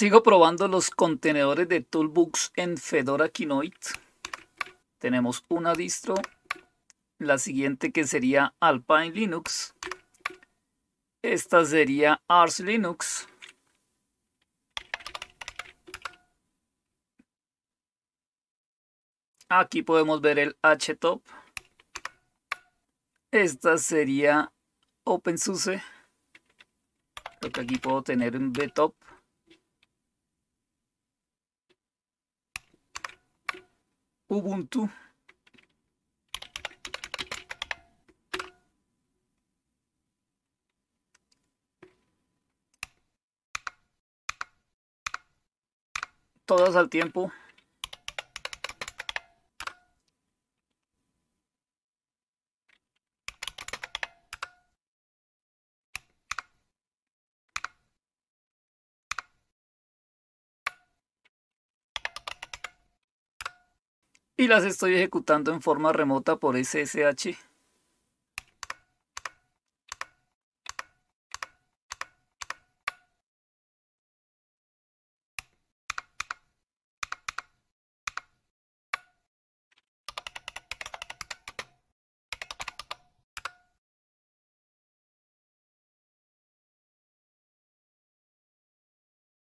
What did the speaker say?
Sigo probando los contenedores de Toolbooks en Fedora Kinoite. Tenemos una distro, la siguiente que sería Alpine Linux. Esta sería Ars Linux. Aquí podemos ver el HTOP. Esta sería OpenSUSE. Creo que aquí puedo tener un BTOP. Ubuntu. Todas al tiempo. Y las estoy ejecutando en forma remota por SSH.